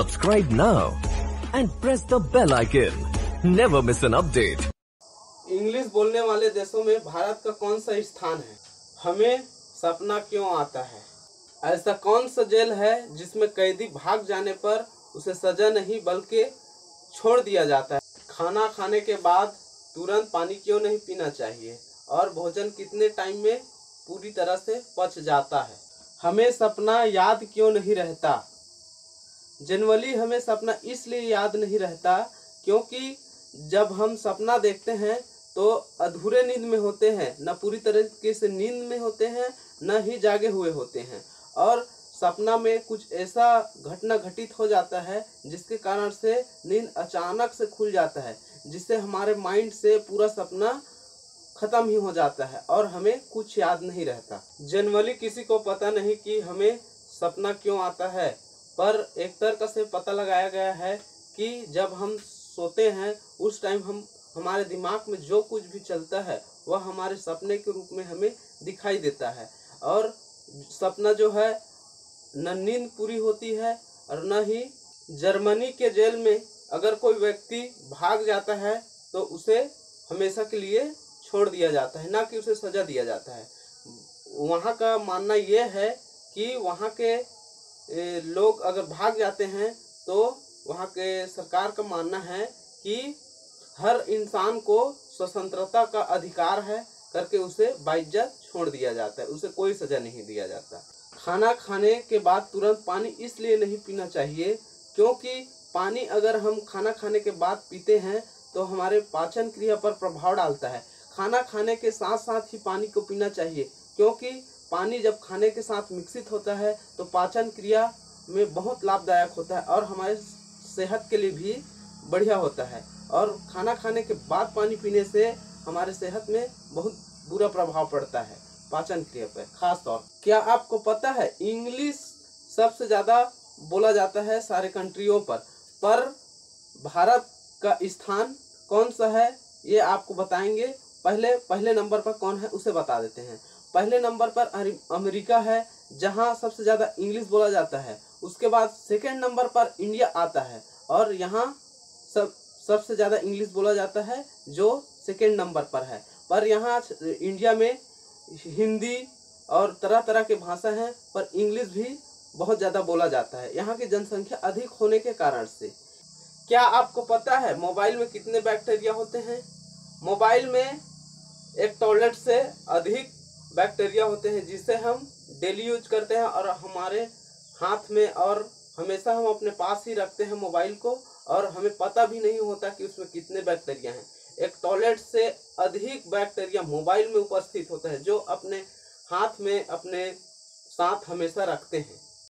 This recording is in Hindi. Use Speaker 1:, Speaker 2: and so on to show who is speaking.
Speaker 1: Subscribe now and press the bell icon. Never miss an update.
Speaker 2: English बोलने वाले देशों में भारत का कौन सा स्थान है? हमें सपना क्यों आता है? ऐसा कौन सा जेल है जिसमें कैदी भाग जाने पर उसे सजा नहीं बल्कि छोड़ दिया जाता है? खाना खाने के बाद तुरंत पानी क्यों नहीं पीना चाहिए? और भोजन कितने टाइम में पूरी तरह से पच जाता है? हमें सपना याद क्यों नहीं रहता? जनरली हमें सपना इसलिए याद नहीं रहता क्योंकि जब हम सपना देखते हैं तो अधूरे नींद में होते हैं, न पूरी तरीके से नींद में होते हैं, न ही जागे हुए होते हैं। और सपना में कुछ ऐसा घटना घटित हो जाता है जिसके कारण से नींद अचानक से खुल जाता है, जिससे हमारे माइंड से पूरा सपना खत्म ही हो जाता है और हमें कुछ याद नहीं रहता। जनरली किसी को पता नहीं कि हमें सपना क्यों आता है। पर एक तर्क से पता लगाया गया है कि जब हम सोते हैं, उस टाइम हम, हमारे दिमाग में जो कुछ भी चलता है, वह हमारे सपने के रूप में हमें दिखाई देता है। और सपना जो है, न नींद पूरी होती है और न ही जर्मनी के जेल में अगर कोई व्यक्ति भाग जाता है तो उसे हमेशा के लिए छोड़ दिया जाता है, ना कि उसे सजा दिया जाता है। वहाँ का मानना यह है कि वहाँ के लोग अगर भाग जाते हैं तो वहाँ के सरकार का मानना है कि हर इंसान को स्वतंत्रता का अधिकार है, करके उसे बाइज्जत छोड़ दिया जाता है, उसे कोई सजा नहीं दिया जाता। खाना खाने के बाद तुरंत पानी इसलिए नहीं पीना चाहिए, क्योंकि पानी अगर हम खाना खाने के बाद पीते हैं तो हमारे पाचन क्रिया पर प्रभाव डालता है। खाना खाने के साथ साथ ही पानी को पीना चाहिए, क्योंकि पानी जब खाने के साथ मिक्सित होता है तो पाचन क्रिया में बहुत लाभदायक होता है और हमारे सेहत के लिए भी बढ़िया होता है। और खाना खाने के बाद पानी पीने से हमारे सेहत में बहुत बुरा प्रभाव पड़ता है पाचन क्रिया पर। खास तौर क्या आपको पता है इंग्लिश सबसे ज़्यादा बोला जाता है सारे कंट्रियों पर पर भारत का स्थान कौन सा है, ये आपको बताएँगे। पहले पहले नंबर पर कौन है, उसे बता देते हैं। पहले नंबर पर अमेरिका है, जहाँ सबसे ज़्यादा इंग्लिश बोला जाता है। उसके बाद सेकेंड नंबर पर इंडिया आता है, और यहाँ सब सबसे ज़्यादा इंग्लिश बोला जाता है, जो सेकेंड नंबर पर है। पर यहाँ इंडिया में हिंदी और तरह तरह के भाषा हैं, पर इंग्लिश भी बहुत ज़्यादा बोला जाता है। यहाँ की जनसंख्या अधिक होने के कारण से। क्या आपको पता है मोबाइल में कितने बैक्टीरिया होते हैं? मोबाइल में एक टॉयलेट से अधिक बैक्टीरिया होते हैं, जिसे हम डेली यूज़ करते हैं और हमारे हाथ में और हमेशा हम अपने पास ही रखते हैं मोबाइल को और हमें पता भी नहीं होता कि उसमें कितने बैक्टीरिया हैं। एक टॉयलेट से अधिक बैक्टीरिया मोबाइल में उपस्थित होता है, जो अपने हाथ में, अपने साथ हमेशा रखते हैं।